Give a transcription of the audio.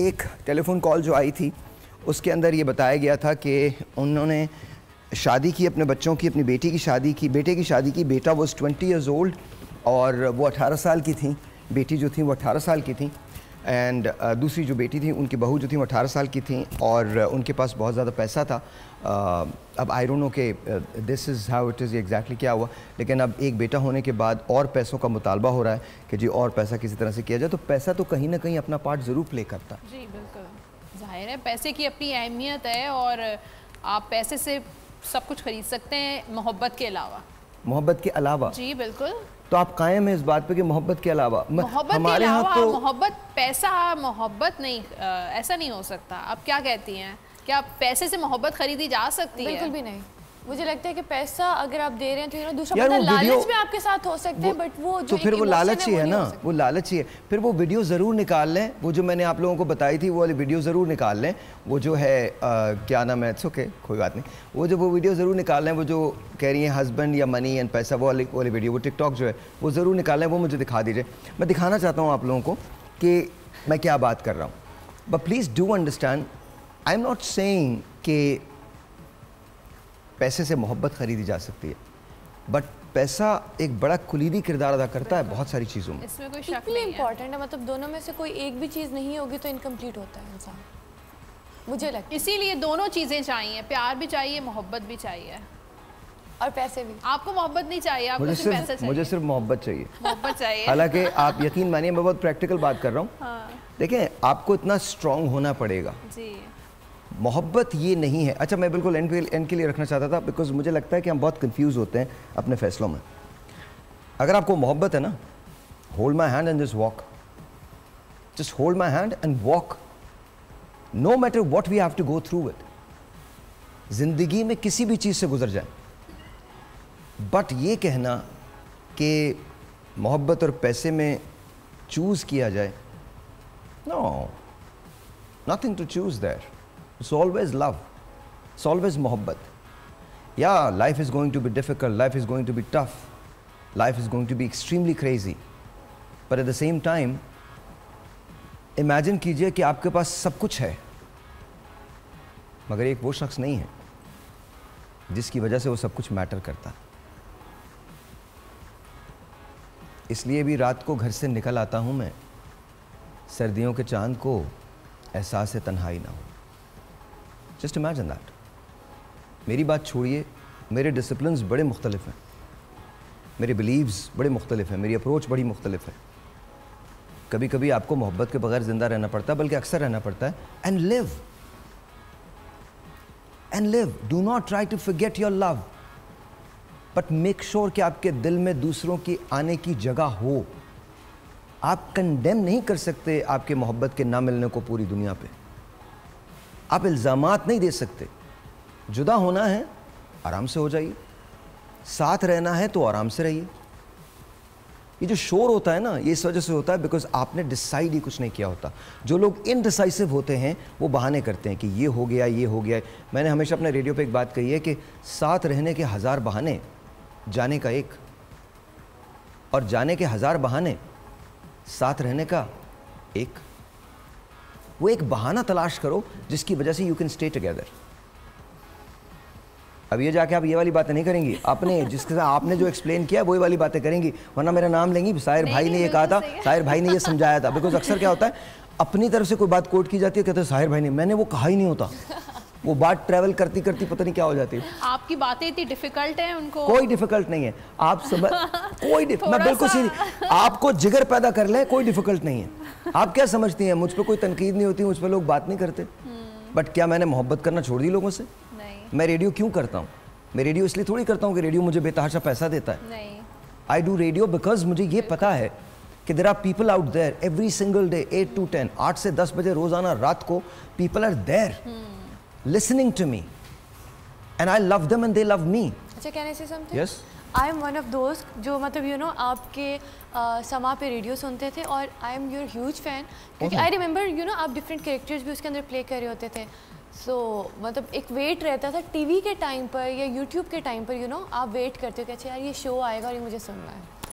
एक telephone call जो आई थी, उसके अंदर ये बताया गया था कि उन्होंने शादी की, अपने बच्चों की, अपनी बेटी की शादी की, बेटे की शादी की, बेटा वो ट्वेंटी ईयर्स ओल्ड और वो अठारह साल की थी, बेटी जो थी वो अठारह साल की थी। एंड uh, दूसरी जो बेटी थी उनकी बहू जो थी वो अठारह साल की थी और uh, उनके पास बहुत ज़्यादा पैसा था। Uh, अब आई डोंट नो के this is how it is exactly क्या हुआ। लेकिन अब एक बेटा होने के बाद और पैसों का मुतालबा हो रहा है कि जी और पैसा किसी तरह से किया जाए तो पैसा तो कहीं ना कहीं अपना पार्ट ज़रूर प्ले करता। है जी बिल्कुल। ज़ाहिर है पैसे की अपनी अहमियत है और आप पैसे से सब कुछ खरीद सकते हैं मोहब्बत के अलावा। मोहब्बत के अलावा। जी बिल्कुल। तो आप कायम है इस बात पे कि मोहब्बत के अलावा? मोहब्बत हमारे यहाँ तो मोहब्बत पैसा मोहब्बत नहीं आ, ऐसा नहीं हो सकता। आप क्या कहती हैं? क्या पैसे से मोहब्बत खरीदी जा सकती है? बिल्कुल भी नहीं। मुझे लगता है कि पैसा अगर आप दे रहे हैं तो यू दूसरा यार लालच में आपके साथ हो सकते हैं बट वो जो तो फिर वो लालच ही है ना? वो लालच ही है। फिर वो वीडियो ज़रूर निकाल लें। वो जो मैंने आप लोगों को बताई थी वो वाली वीडियो ज़रूर निकाल लें। वो जो है आ, क्या नाम है ओके कोई बात नहीं। वो जो वो वीडियो ज़रूर निकाल लें वो जो कह रही हैं हस्बैंड या मनी एंड पैसा वो वाली वाली वीडियो वो टिकटॉक जो है वो ज़रूर निकाल लें वो मुझे दिखा दीजिए। मैं दिखाना चाहता हूँ आप लोगों को कि मैं क्या बात कर रहा हूँ। But please do understand I am not saying कि पैसे से मोहब्बत ख़रीदी जा सकती है। बट पैसा एक बड़ा कुलीदी किरदार अदा करता है बहुत सारी चीज़ों में। इसमें कोई शक नहीं इंपॉर्टेंट है मतलब दोनों में से कोई एक भी चीज़ नहीं होगी तो इनकम्प्लीट होता है इंसान। मुझे लगता है। इसीलिए दोनों चीज़ें चाहिए प्यार भी चाहिए मोहब्बत भी चाहिए। और पैसे भी। आपको मोहब्बत नहीं चाहिए आपको मुझे सिर्फ़ पैसे चाहिए। मुझे सिर्फ़ मोहब्बत चाहिए। मोहब्बत चाहिए। हालाँकि आप यकीन मानिए मैं बहुत प्रैक्टिकल बात कर रहा हूँ। हाँ। देखें आपको इतना स्ट्रांग होना पड़ेगा। जी। मोहब्बत ये नहीं है। अच्छा मैं बिल्कुल एंड एंड के लिए रखना चाहता था बिकॉज़ मुझे लगता है कि हम बहुत कंफ्यूज होते हैं अपने फैसलों में। अगर आपको मोहब्बत है ना hold my hand and just walk just hold my hand and walk no matter what we have to go through with ज़िंदगी में किसी भी चीज़ से गुजर जाए। बट ये कहना कि मोहब्बत और पैसे में चूज़ किया जाए। No nothing to choose there It's always love. It's always mohabbat. Yeah, life is going to be difficult. Life is going to be tough. Life is going to be extremely crazy. But at the same time, imagine कीजिए कि आपके पास सब कुछ है मगर एक वो शख्स नहीं है जिसकी वजह से वो सब कुछ मैटर करता इसलिए भी रात को घर से निकल आता हूँ मैं सर्दियों के चाँद को एहसास तन्हाई ना हो जस्ट इमेजिन दैट मेरी बात छोड़िए, मेरे डिसिप्लिन बड़े मुख्तलिफ़ हैं। मेरे बिलीव्स बड़े मुख्तलिफ़ हैं, मेरी अप्रोच बड़ी मुख्तलिफ़ है। कभी कभी आपको मोहब्बत के बगैर ज़िंदा रहना पड़ता है, बल्कि अक्सर रहना पड़ता है। And live and live do not try to forget your love but make sure कि आपके दिल में दूसरों की आने की जगह हो। आप कंडेम नहीं कर सकते आपके मोहब्बत के ना मिलने को पूरी दुनिया पे। आप इल्ज़ाम नहीं दे सकते। जुदा होना है, आराम से हो जाइए। साथ रहना है तो आराम से रहिए। ये जो शोर होता है ना, ये इस वजह से होता है बिकॉज़ आपने डिसाइड ही कुछ नहीं किया होता। जो लोग इनडिसाइसिव होते हैं, वो बहाने करते हैं कि ये हो गया, ये हो गया। मैंने हमेशा अपने रेडियो पे एक बात कही है कि साथ रहने के हज़ार बहाने, जाने का एक। और जाने के हज़ार बहाने, साथ रहने का एक। वो एक बहाना तलाश करो जिसकी वजह से यू कैन स्टे टुगेदर अब ये जाके आप ये वाली बातें नहीं करेंगी। आपने जिसके साथ आपने जो एक्सप्लेन किया वही वाली बातें करेंगी। वरना मेरा नाम लेंगी साहिर भाई ने ये कहा था साहिर भाई ने ये समझाया था। बिकॉज़ अक्सर क्या होता है अपनी तरफ़ से कोई बात कोट की जाती है कहते हैं साहिर भाई ने। मैंने वो कहा ही नहीं होता। वो बात ट्रेवल करती करती पता नहीं क्या हो जाती है। आपकी बातें इतनी डिफ़िकल्ट है उनको। कोई डिफ़िकल्ट नहीं है। आप सब कोई मैं बिल्कुल सीधी आपको जिगर पैदा कर ले कोई डिफ़िकल्ट नहीं है। आप क्या समझती हैं? मुझ पर कोई तनकीद नहीं होती मुझ पर लोग बात नहीं करते। But hmm. क्या मैंने मोहब्बत करना छोड़ दी लोगों से? मैं रेडियो क्यों करता हूँ? मैं रेडियो इसलिए थोड़ी करता हूँ कि रेडियो मुझे बेतहाशा पैसा देता है। आई डू रेडियो बिकॉज़ मुझे ये पता है कि there are people out there every single day eight to ten आठ से दस बजे रोज़ाना रात को people are there listening to me and I love them and they love me. अच्छा I say something? Yes. I am one of दोस्त जो मतलब यू you नो know, आपके uh, समा पे रेडियो सुनते थे और I am your huge fan क्योंकि आई रिमेंबर यू नो आप डिफरेंट करेक्टर्स भी उसके अंदर प्ले कर रहे होते थे। सो so, मतलब एक वेट रहता था टीवी के टाइम पर या यूट्यूब के टाइम पर यू you नो know, आप वेट करते हो कि अच्छा यार ये शो आएगा और ये मुझे सुनना है।